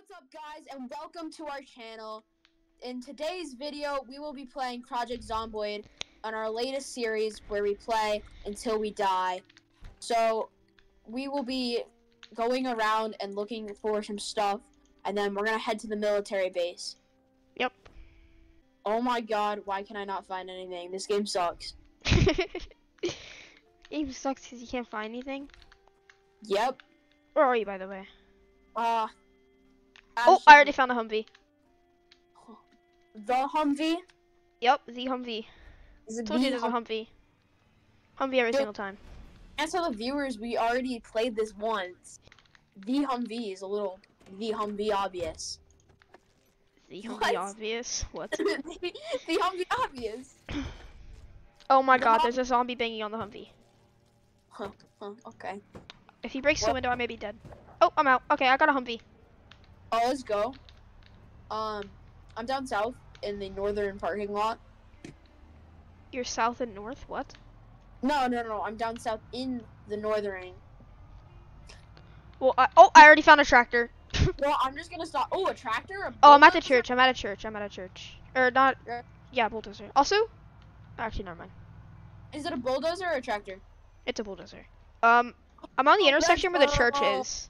What's up guys and welcome to our channel. In today's video, we will be playing Project Zomboid on our latest series where we play until we die. So, we will be going around and looking for some stuff and then we're going to head to the military base. Yep. Oh my god, why can I not find anything? This game sucks. Game sucks because you can't find anything. Yep. Where are you, by the way? Uh Oh, I already found the Humvee. the Humvee. Yep, the Humvee. Is Told you the there's a Hum- Humvee. Humvee every Dude. single time. And Answer the viewers, we already played this once. The Humvee is a little the Humvee obvious. The What? Humvee obvious. What? the, the Humvee obvious. Oh my The god, there's a zombie banging on the Humvee. Huh, huh, okay. If he breaks the window, I may be dead. Oh, I'm out. Okay, I got a Humvee. Oh, let's go. Um, I'm down south in the northern parking lot. You're south and north. What? No, no, no. I'm down south in the northern. Well, I, oh, I already found a tractor. Well, I'm just gonna stop. Oh, a tractor. A Oh, I'm at the church. I'm at a church. I'm at a church. Or not. Yeah. Yeah, bulldozer. Also, actually, never mind. Is it a bulldozer or a tractor? It's a bulldozer. Um, I'm on the Oh, intersection where the church is.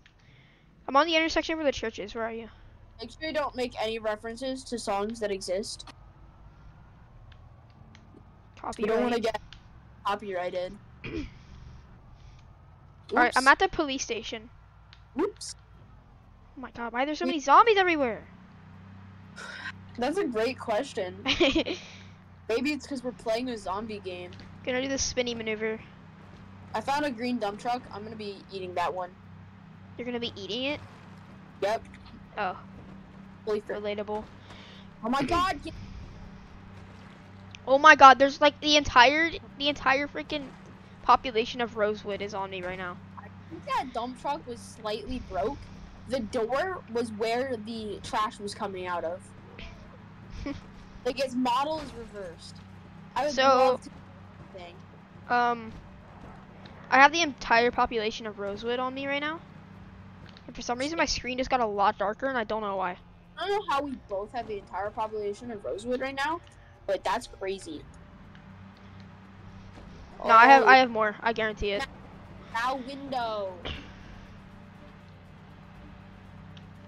I'm on the intersection where the church is. Where are you? Make sure you don't make any references to songs that exist. Copy. You don't want to get copyrighted. All right, I'm at the police station. Oops. Oh my god, why are there so many zombies everywhere? That's a great question. Maybe it's because we're playing a zombie game. Gonna do the spinny maneuver. I found a green dump truck. I'm gonna be eating that one. You're gonna be eating it. Yep. Oh, Fully relatable. Oh my god! Oh my god, there's like the entire the entire freaking population of Rosewood is on me right now. I think that dump truck was slightly broke. The door was where the trash was coming out of. like its model is reversed. I would So- love to thing. Um, I have the entire population of Rosewood on me right now. And for some reason, my screen just got a lot darker, and I don't know why. I don't know how we both have the entire population of Rosewood right now, but that's crazy. No, I have Oh, I have more. I guarantee it. Now window.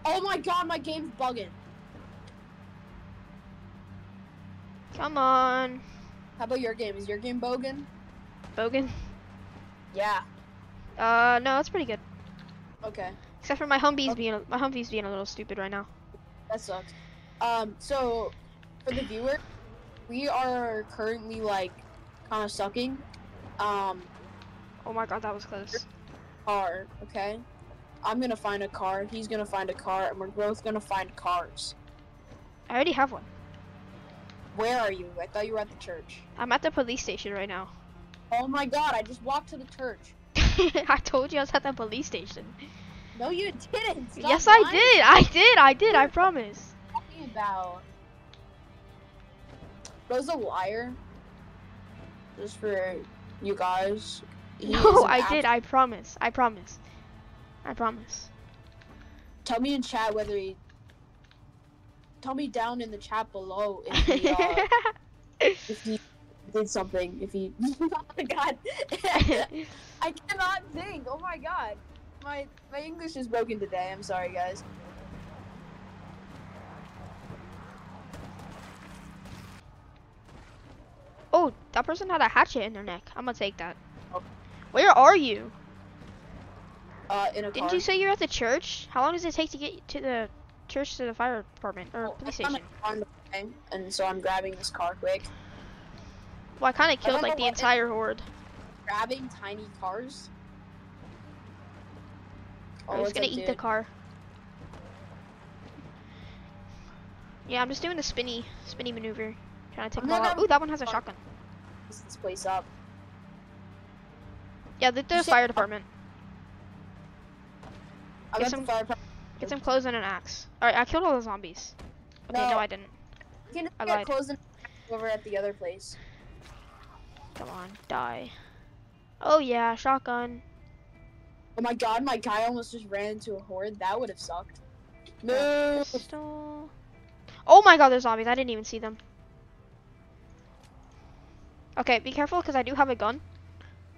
Oh my god, my game's bugging. Come on, How about your game? Is your game bogan? Bogan. Yeah. Uh, no, that's pretty good. Okay. Except for my Humvee's Okay. being a, my Humvee's being a little stupid right now. That sucks. Um, so for the viewer, we are currently like kind of sucking. Um, Oh my god, that was close. car. Okay. I'm gonna find a car. He's gonna find a car, and we're both gonna find cars. I already have one. Where are you? I thought you were at the church. I'm at the police station right now. Oh my god! I just walked to the church. I told you I was at the police station. No, you didn't. Stop yes, I did. I did. I did. I promise. talking about? Bro's a liar. Just for you guys. He No, I did. I promise. I promise. I promise. Tell me in chat whether he. Tell me down in the chat below if he, uh, if he did something. If he. oh my god. I cannot think. Oh my god. My my English is broken today. I'm sorry, guys. oh, that person had a hatchet in their neck. I'm gonna take that. Oh. Where are you? Uh, in a Didn't car. you say you're at the church? How long does it take to get to the church to the fire department or Well, police station? on the way, and so I'm grabbing this car quick. Well, I kind of killed like the entire horde. Grabbing tiny cars. I Oh, was gonna eat the car. Yeah, I'm just doing the spinny, spinny maneuver, trying to take them all out. Ooh, that one has a shotgun. This place up. Yeah, the, the fire department. I Get got some- fire. Get some clothes and an axe. All right, I killed all the zombies. Okay, no, No. I didn't. You I get lied. clothes and over at the other place. Come on, die. Oh yeah, shotgun. Oh my god, my guy almost just ran into a horde. That would have sucked. Pistol. Oh my god, there's zombies. I didn't even see them. Okay, be careful because I do have a gun.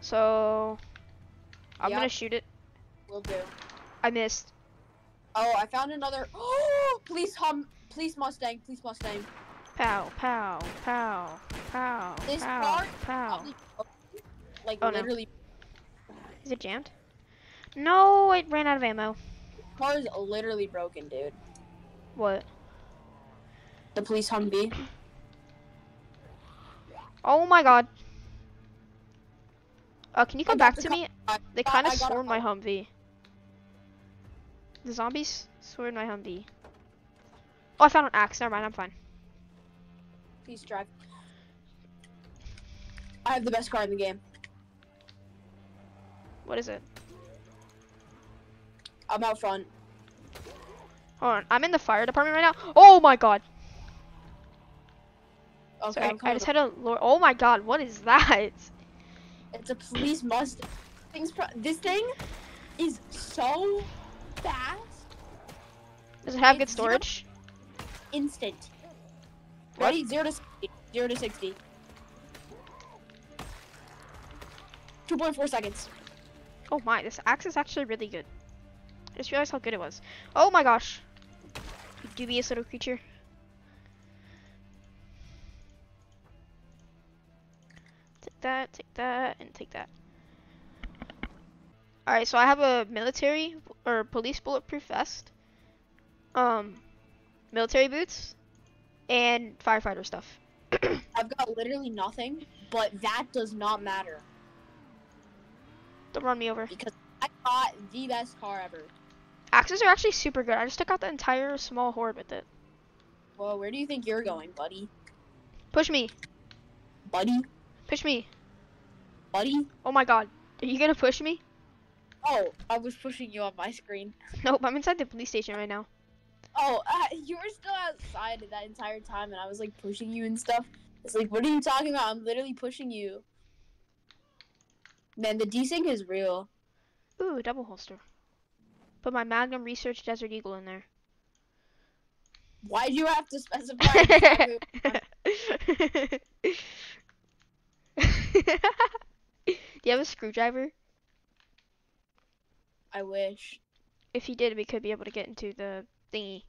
So I'm Yep. gonna shoot it. Will do. I missed. Oh, I found another. Oh, police hum. Police Mustang. Police Mustang. Pow, pow, pow, pow, This pow, car pow. Probably. Like Oh, no. literally, Is it jammed? No, it ran out of ammo. car is literally broken, dude. What? The police Humvee. Oh my god. Uh, can you come back to me? They kind of swarmed my hum- Humvee. The zombies swarmed my Humvee. Oh, I found an axe. Never mind, I'm fine. Please drive. I have the best car in the game. What is it? I'm out front. Hold on, I'm in the fire department right now. Oh my god. Okay, Sorry, I'm I just had a lure. Oh my god, what is that? It's a police Mustang. Things pro- this thing is so fast, Does it have good It's zero- storage? instant. What? Ready? Zero to sixty. Zero to sixty. Two point four seconds. Oh my, this axe is actually really good. I just realized how good it was. Oh my gosh. You dubious little creature. Take that, take that, and take that. Alright, so I have a military or police bulletproof vest. Um, military boots, and firefighter stuff. I've got literally nothing, but that does not matter Don't run me over. because I got the best car ever. Axes are actually super good. I just took out the entire small horde with it. Well, where do you think you're going, buddy? Push me. Buddy? Push me. Buddy? Oh my god. Are you gonna push me? Oh, I was pushing you on my screen. Nope, I'm inside the police station right now. Oh, uh, you were still outside that entire time, and I was like pushing you and stuff. It's like, what are you talking about? I'm literally pushing you. Man, the desync is real. Ooh, double holster. Put my Magnum Research Desert Eagle in there. Why do you have to specify? Do you have a screwdriver? I wish. If you did, we could be able to get into the thingy.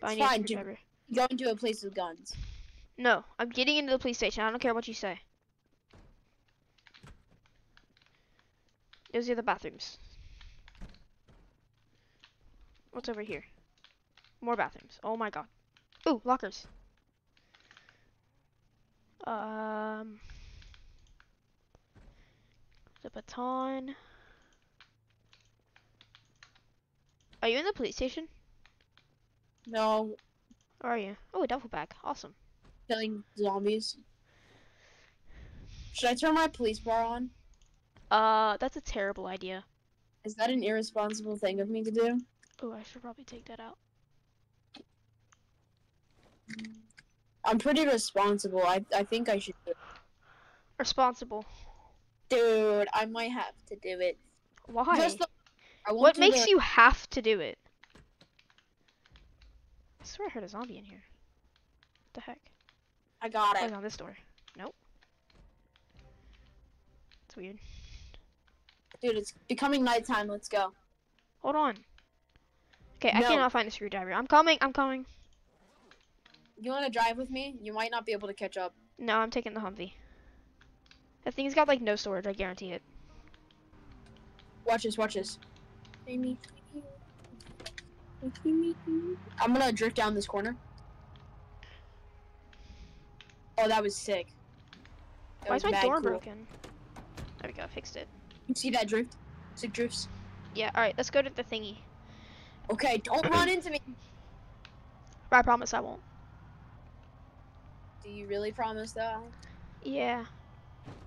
But It's fine, dude. screwdriver. Going to a place with guns. No, I'm getting into the police station. I don't care what you say. Those are the bathrooms. What's over here? More bathrooms. Oh my god. Ooh, lockers. Um. The baton. Are you in the police station? No, Or are you? Oh, a duffel bag. Awesome. killing zombies. Should I turn my police bar on? Uh, that's a terrible idea. Is that an irresponsible thing of me to do? Oh, I should probably take that out. I'm pretty responsible. I I think I should do it. Responsible. Dude, I might have to do it. Why? The, what makes the- you have to do it? I swear I heard a zombie in here. What the heck? I got Oh, it. it's on this door. Nope. It's weird. Dude, it's becoming nighttime. Let's go. Hold on. Okay, I cannot find a screwdriver. I'm coming. I'm coming. You want to drive with me? You might not be able to catch up. No, I'm taking the Humvee. That thing's got like no storage. I guarantee it. Watch this. Watch this. I'm gonna drift down this corner. Oh, that was sick. That Why was is my door cool. broken? There we go. Fixed it. You see that drift? Sick drifts. Yeah. All right. Let's go to the thingy. Okay, don't run into me. I promise I won't. Do you really promise though? Yeah.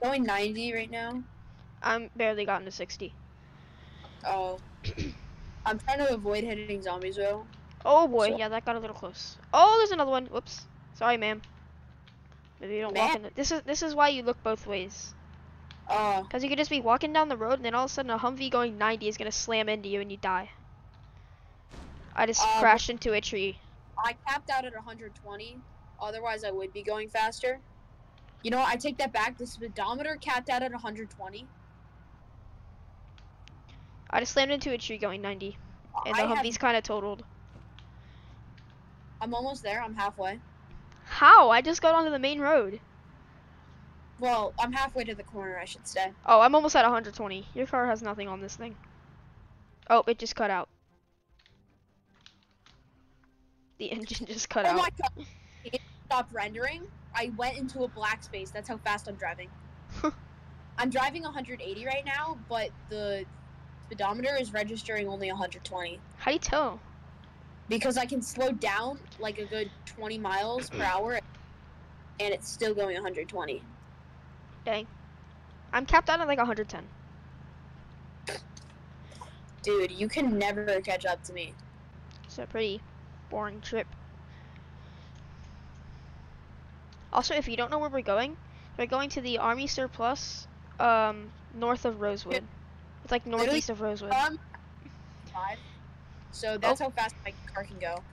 Going 90 right now. I'm barely gotten to 60. Oh. I'm trying to avoid hitting zombies though. Oh boy, So- yeah, that got a little close. Oh, there's another one. Whoops. Sorry, ma'am. Maybe you don't walk in the, this is this is why you look both ways. Uh, Cause you could just be walking down the road and then all of a sudden a Humvee going 90 is gonna slam into you and you die. I just Uh, crashed into a tree. I capped out at 120. Otherwise, I would be going faster. You know what? I take that back. The speedometer capped out at 120. I just slammed into a tree going 90, and the I have, Humvee's kind of totaled. I'm almost there. I'm halfway. How? I just got onto the main road. Well, I'm halfway to the corner, I should say. Oh, I'm almost at 120. Your car has nothing on this thing. Oh, it just cut out. The engine just cut oh out. my god! Uh, it stopped rendering. I went into a black space. That's how fast I'm driving. I'm driving 180 right now, but the speedometer is registering only 120 How do you tell? because I can slow down like a good 20 miles per hour, and it's still going 120. Dang. I'm capped out at like 110. Dude, you can never catch up to me. So pretty boring trip. Also, if you don't know where we're going, we're going to the Army Surplus, um, north of Rosewood. It's like northeast of Rosewood. Um, five. So that's how fast my car can go.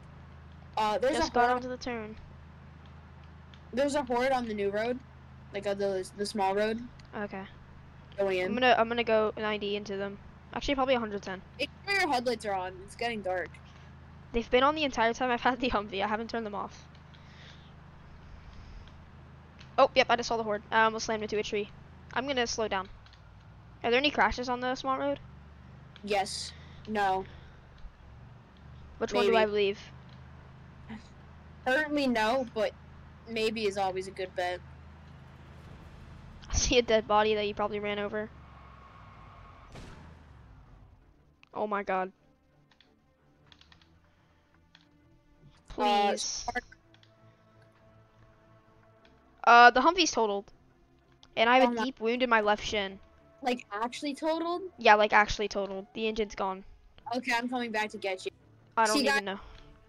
Uh, there's Just a got horde, onto the turn. there's a horde on the new road, like uh, the the small road Okay. going in. I'm gonna I'm gonna go 90 into them. Actually, probably 110. Make sure your headlights are on. It's getting dark. They've been on the entire time I've had the Humvee. I haven't turned them off. Oh, yep, I just saw the horde. I almost slammed into a tree. I'm gonna slow down. Are there any crashes on the small road? Yes. No. Which one do I Maybe. believe? Currently, no, but maybe is always a good bet. I see a dead body that you probably ran over. Oh my god. Uh, Uh, the Humvee's totaled. And I have Oh a deep wound in my left shin. Like actually totaled. Yeah, like actually totaled. The engine's gone. Okay, I'm coming back to get you. I don't See, even know.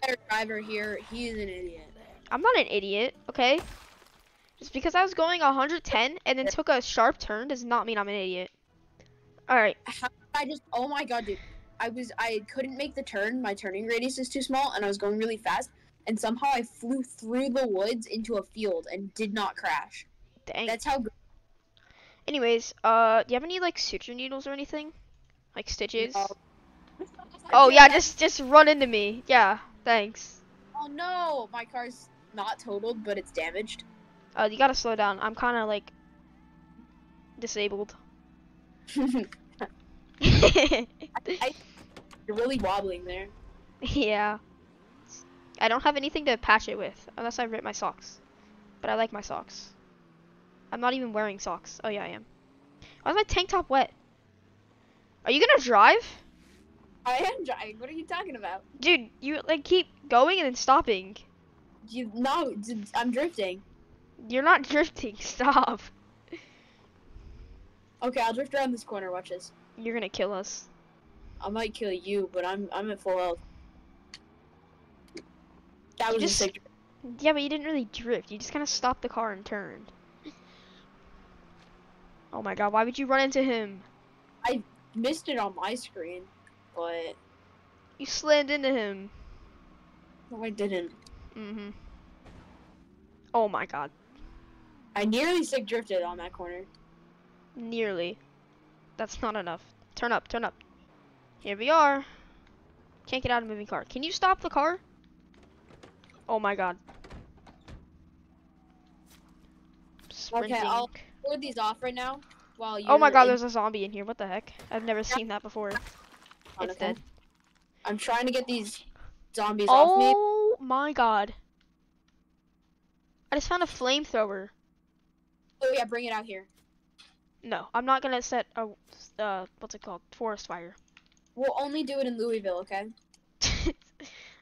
Better driver here. He's an idiot. I'm not an idiot, okay? Just because I was going 110 and then took a sharp turn does not mean I'm an idiot. Alright, I just? Oh my god, dude! I was I couldn't make the turn. My turning radius is too small, and I was going really fast. And somehow I flew through the woods into a field and did not crash. dang. That's how. good Anyways, uh, do you have any like suture needles or anything? Like stitches? No. Oh yeah, just just run into me. Yeah, thanks. Oh no, my car's not totaled, but it's damaged. Uh, you gotta slow down. I'm kind of like disabled. You're really wobbling there. yeah. I don't have anything to patch it with unless I rip my socks. But I like my socks. I'm not even wearing socks. Oh yeah, I am. Why is my tank top wet? Are you gonna drive? I am driving. What are you talking about? Dude, you like keep going and then stopping. You no, I'm drifting. You're not drifting. Stop. Okay, I'll drift around this corner. Watch this. You're gonna kill us. I might kill you, but I'm I'm at full health. That was just- a sick. Yeah, but you didn't really drift. You just kind of stopped the car and turned. Oh my god, why would you run into him? I missed it on my screen, but You slammed into him. no, I didn't. Mm-hmm. Oh my god. I nearly sick drifted on that corner. Nearly. That's not enough. Turn up, turn up. Here we are. Can't get out of moving car. Can you stop the car? Oh my god. Sprinting. I'll- Board these off right now. While you. Oh my god, there's a zombie in here. What the heck? I've never seen that before. It's dead. I'm trying to get these zombies off me. Oh my god. I just found a flamethrower. Oh yeah, bring it out here. No, I'm not gonna set a, uh, what's it called? Forest fire. We'll only do it in Louisville, okay?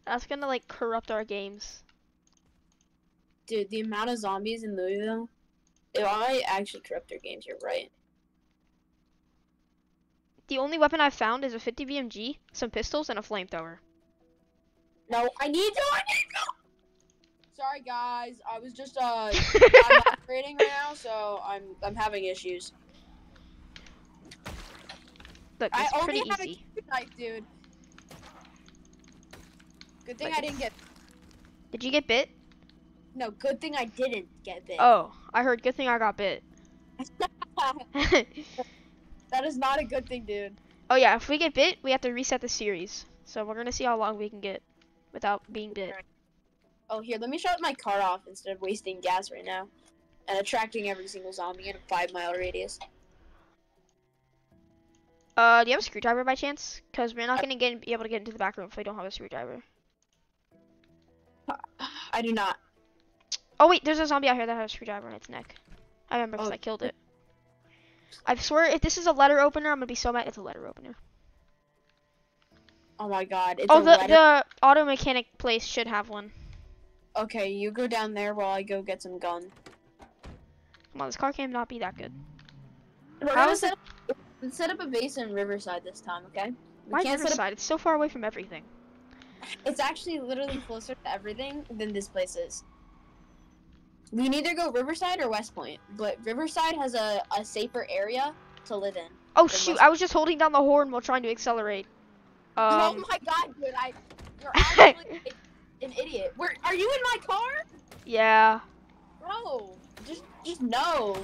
That's gonna like corrupt our games. Dude, the amount of zombies in Louisville. It might actually corrupt our games. You're right. The only weapon I've found is a 50 BMG, some pistols, and a flamethrower. No, I need to. I need to. Sorry guys, I was just uh I'm operating right now, so I'm I'm having issues. Look, I it's only pretty have easy. a knife, dude. Good thing Like I didn't get. Did you get bit? No, good thing I didn't get bit. Oh, I heard. Good thing I got bit. that is not a good thing, dude. oh yeah, if we get bit, we have to reset the series. So we're gonna see how long we can get without being bit. Oh, here, let me shut my car off instead of wasting gas right now and attracting every single zombie in a five mile radius. Uh, do you have a screwdriver by chance? Cause we're not gonna get be able to get into the back room if we don't have a screwdriver. I do not. Oh wait, there's a zombie out here that has a screwdriver in its neck. I remember because Oh. I killed it. I swear, if this is a letter opener, I'm gonna be so mad. It's a letter opener. Oh my god. It's oh, the letter- the auto mechanic place should have one. Okay, you go down there while I go get some gun. Come on, this car can't not be that good. We're How is set up, let's set up a base in Riverside this time, okay? We Why can't set up- Riverside? It's so far away from everything. It's actually literally closer to everything than this place is. We can either go Riverside or West Point, but Riverside has a, a safer area to live in. Oh shoot! West- I was just holding down the horn while trying to accelerate. oh Um, my god, dude, I you're actually an idiot. Where are you in my car? yeah. Bro, just just no.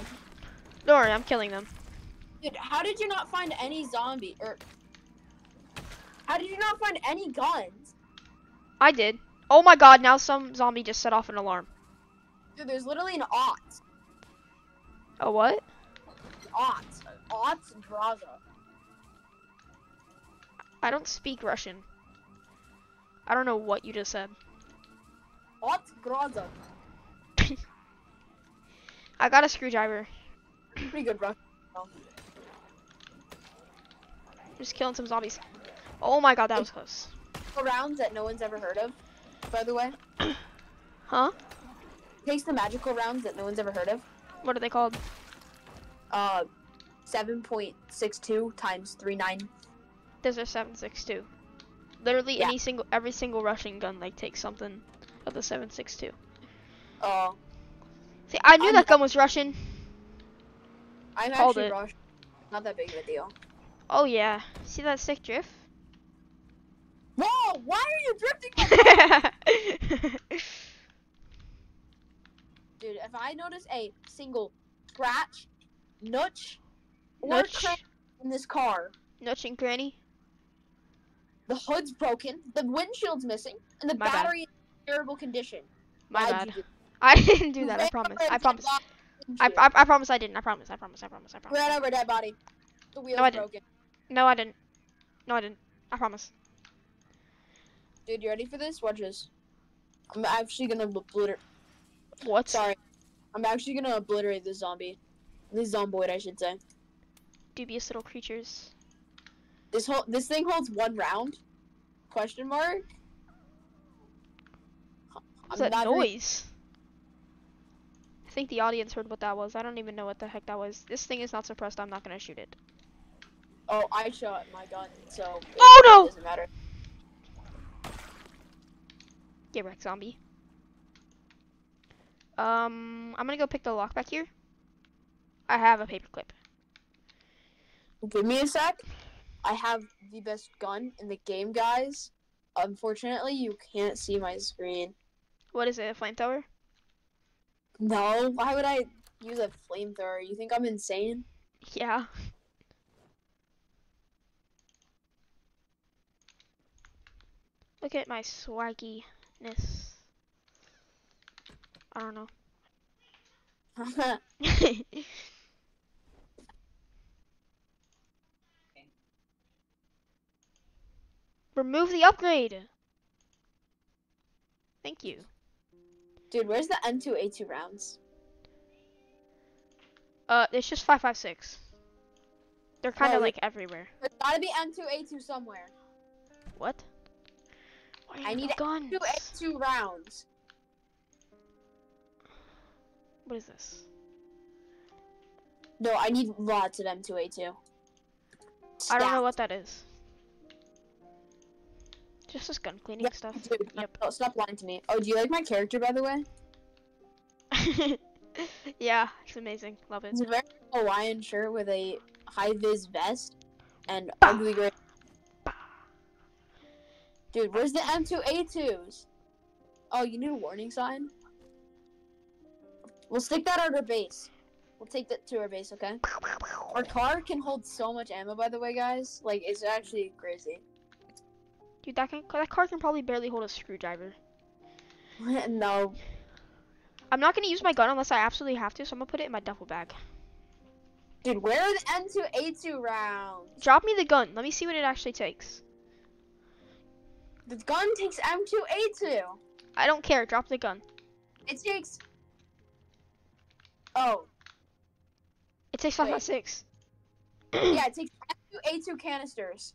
Don't worry, I'm killing them. Dude, how did you not find any zombie or how did you not find any guns? I did. Oh my god! Now some zombie just set off an alarm. Dude, there's literally an Ot. A what? Ot. Ot's Braza. I don't speak Russian. I don't know what you just said. Ot's Braza. I got a screwdriver. Pretty good Russian. Just killing some zombies. Oh my god, that was close. Rounds that no one's ever heard of, by the way. Huh? Takes the magical rounds that no one's ever heard of. What are they called? Uh, 7.62 times 39. Those are 762. Literally Yeah. any single, every single Russian gun like takes something of the 762. Oh, See, I knew I'm- that gun was Russian. I'm Called actually it. Russian. Not that big of a deal. Oh yeah. See that sick drift? Whoa! Why are you drifting? Dude, if I notice a single scratch, notch, or crack in this car, Nutch and Granny. the hood's broken, the windshield's missing, and the My bad. battery is in terrible condition. My Why'd bad. I didn't do that. I promise. I promise. I, didn't? I, I promise I didn't. I promise. I promise. I promise. I promise. ran over dead body. The wheel's No, I didn't. broken. No, I didn't. No, I didn't. I promise. Dude, you ready for this? Watch this. I'm actually gonna obliterate. What? Sorry. I'm actually gonna obliterate this zombie. This zomboid, I should say. Dubious little creatures. This whole this thing holds one round? Question mark. What's I'm that noise? I think the audience heard what that was. I don't even know what the heck that was. This thing is not suppressed. I'm not gonna shoot it. Oh, I shot my gun, so Oh, no! doesn't matter. Get wrecked, zombie. Um, I'm gonna go pick the lock back here. I have a paperclip. Give me a sec. I have the best gun in the game, guys. Unfortunately, you can't see my screen. What is it? A flamethrower? No, why would I use a flamethrower? You think I'm insane? Yeah. Look at my swagginess. I don't know. Remove the upgrade. Thank you. Dude, where's the M2A2 rounds? Uh, it's just 556. They're kind of No, like everywhere. There's gotta be M2A2 somewhere. What? I need no guns? M2A2 rounds. What is this? No, I need lots of M2A2. I don't know what that is. Just this gun cleaning Yeah, stuff. Dude, Yep. no, stop lying to me. Oh, do you like my character, by the way? yeah, it's amazing. Love it. It's a very Hawaiian shirt with a high vis vest and Bah. ugly gray. Dude, where's the M2A2s? Oh, you need a warning sign? We'll stick that at our base. We'll take that to our base, okay? Our car can hold so much ammo, by the way, guys. Like, it's actually crazy. Dude, that can that car can probably barely hold a screwdriver. no. I'm not gonna use my gun unless I absolutely have to, so I'm gonna put it in my duffel bag. Dude, where are the M2A2 rounds? Drop me the gun. Let me see what it actually takes. The gun takes M2A2. I don't care. Drop the gun. It takes. Oh, It takes Wait. 556. yeah, it takes M2A2 canisters.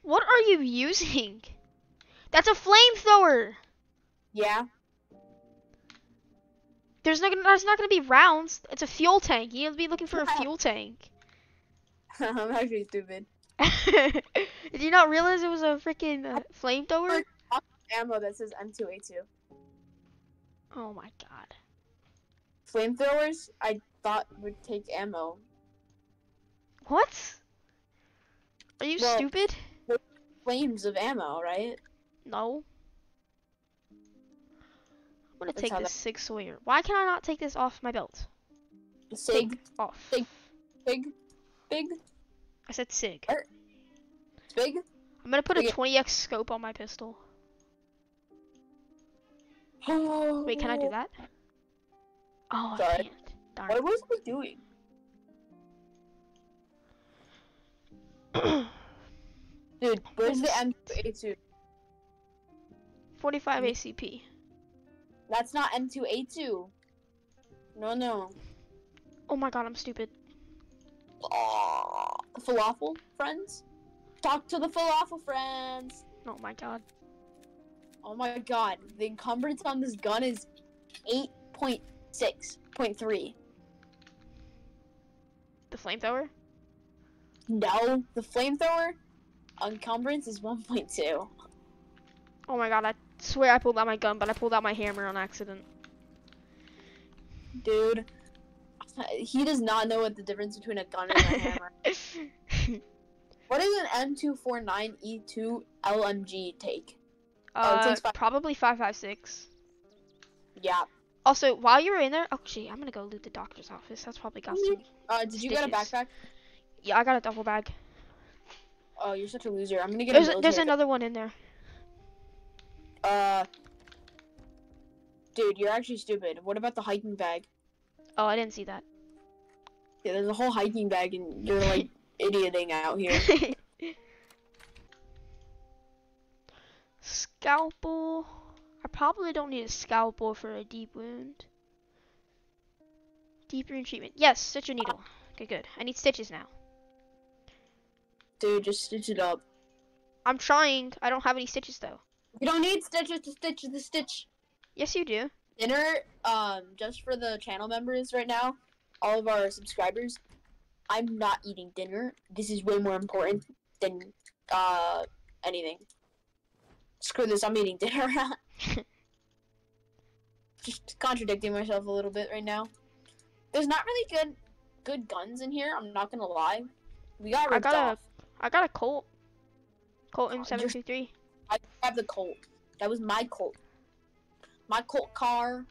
What are you using? That's a flamethrower. Yeah. There's not gonna, there's not gonna be rounds. It's a fuel tank. You need to be looking for a fuel tank. I'm actually stupid. Did you not realize it was a freaking uh, flamethrower? Ammo that says M2A2. Oh my god. Flamethrowers, I thought would take ammo. What? Are you Well- stupid? Flames of ammo, right? No. I'm gonna That's take this Sig Sauer. Why can I not take this off my belt? Sig, Off. Sig. big, big, I said Sig. Er- big. I'm gonna put a 20x scope on my pistol. Wait, can I do that? Oh, I can't. Darn. What was I doing? Dude, where's the M2A2? 45 ACP. That's not M2A2. No, no. Oh my god, I'm stupid. Aw, falafel friends? Talk to the falafel friends. Oh my god. Oh my god, the encumbrance on this gun is 8.6.3. The flamethrower? No, the flamethrower encumbrance is 1.2. Oh my god, I swear I pulled out my gun, but I pulled out my hammer on accident. Dude, he does not know what the difference between a gun and a hammer. What does an M249E2 LMG take? Oh, it uh, takes five- probably 556. Yeah. Also, while you were in there, oh gee, I'm gonna go loot the doctor's office. That's probably got some. Uh, did you get a backpack? Yeah, I got a duffel bag. Oh, you're such a loser. I'm gonna get There's a there's another one in there. Uh, dude, you're actually stupid. What about the hiking bag? Oh, I didn't see that. Yeah, there's a whole hiking bag, and you're like idioting out here. Scalpel. I probably don't need a scalpel for a deep wound. Deep wound treatment. Yes, stitch a needle. Okay, good. I need stitches now. Dude, just stitch it up. I'm trying. I don't have any stitches though. You don't need stitches to stitch the stitch. Yes, you do. Dinner, um, just for the channel members right now, all of our subscribers. I'm not eating dinner. This is way more important than uh anything. Screw this. I'm eating dinner. just contradicting myself a little bit right now. There's not really good good guns in here. I'm not gonna lie. We got I got a- off. I got a Colt. Colt you're- M723. I have the Colt. That was my Colt. My Colt car.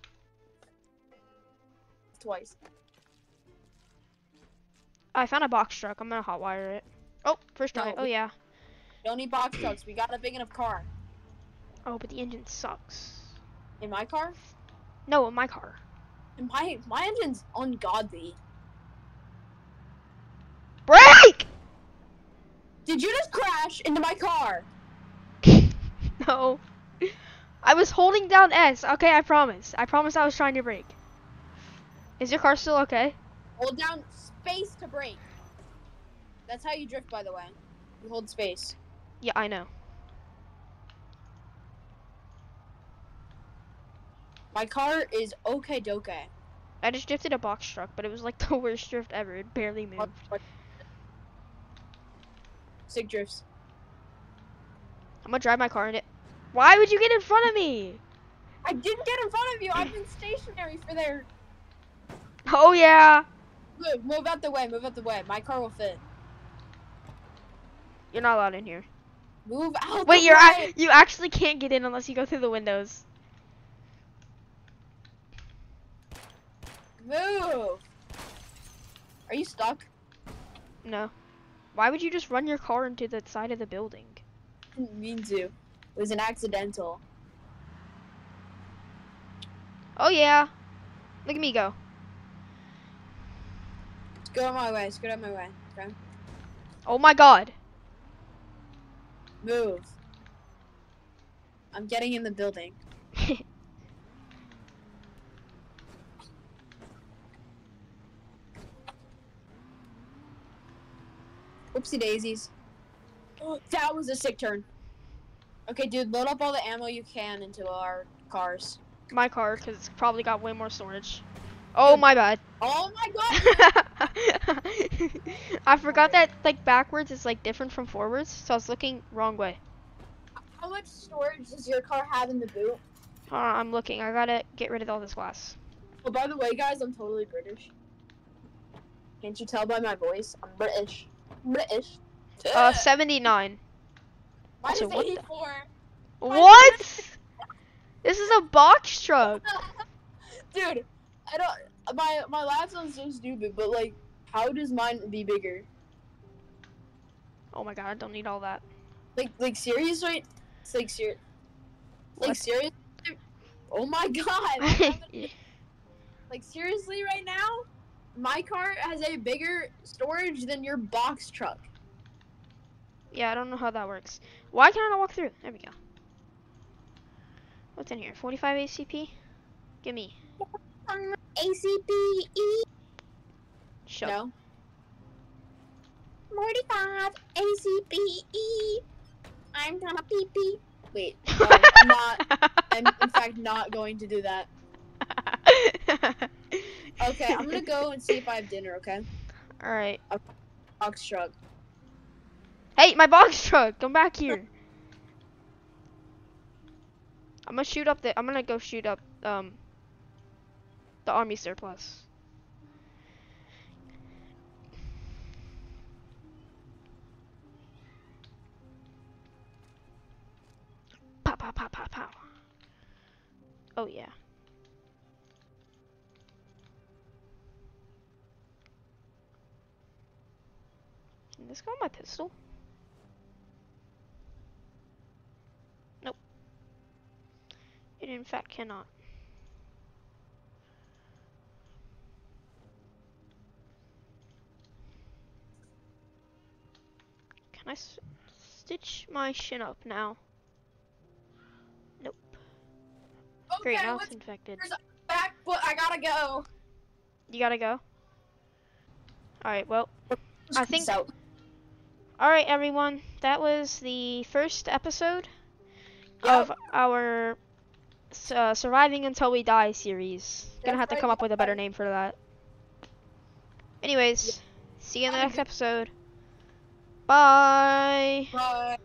Twice. I found a box truck. I'm gonna hotwire it. Oh, first try. No, Oh yeah. Don't need box trucks. We got a big enough car. Oh, but the engine sucks. In my car? No, in my car. In my my engine's ungodly. Break! Did you just crash into my car? no. I was holding down S. Okay, I promise. I promise I was trying to brake. Is your car still okay? Hold down space to brake. That's how you drift, by the way. You hold space. Yeah, I know. My car is okay doke. I just drifted a box truck, but it was like the worst drift ever. It barely moved. What? Drifts. I'm gonna drive my car in it. Why would you get in front of me? I didn't get in front of you. I've been stationary for there. Oh yeah. Move, move out the way. Move out the way. My car will fit. You're not allowed in here. Move out. Wait, the you're way. you actually can't get in unless you go through the windows. Move. Are you stuck? No. Why would you just run your car into the side of the building? Didn't mean to. It was an accidental. Oh yeah. Look at me go. Let's go my way. Let's go my way. Okay. Oh my god. Move. I'm getting in the building. Whoopsie daisies. Oh, that was a sick turn. Okay, dude, load up all the ammo you can into our cars. my car, because it's probably got way more storage. Oh my bad. Oh my god! I forgot that like backwards is like different from forwards, so I was looking wrong way. How much storage does your car have in the boot? Hold on, I'm looking. I gotta get rid of all this glass. Oh, by the way, guys, I'm totally British. Can't you tell by my voice? I'm British. British. Uh, 79. Mine so is what the- 84. What? This is a box truck. Dude, I don't. My my last one's so stupid, but like, how does mine be bigger? Oh my god, I don't need all that. Like like seriously? It's like serious. Like serious? Oh my god! like seriously, right now, my car has a bigger storage than your box truck. yeah, I don't know how that works. Why can't I not walk through? There we go. What's in here? 45 ACP? Give me. Um, ACPE. Shut No. 45 ACPE. I'm gonna pee pee. Wait, I'm not. I'm in fact not going to do that. Okay, I'm gonna go and see if I have dinner. Okay, Alright. box truck. Hey, my box truck! Come back here. I'm gonna shoot up the. I'm gonna go shoot up um the army surplus. Pow pow pow pow pow. Oh yeah. Can this go on my pistol? Nope. It in fact cannot. I s- stitch my shin up now? Nope. Great, Okay, now it's infected. back, but I gotta go. You gotta go? Alright, well, I think- so. alright everyone. That was the first episode Yep. of our uh, Surviving Until We Die series. Gonna have to come up with a better name for that. Anyways, see you in the next episode. Bye. Bye.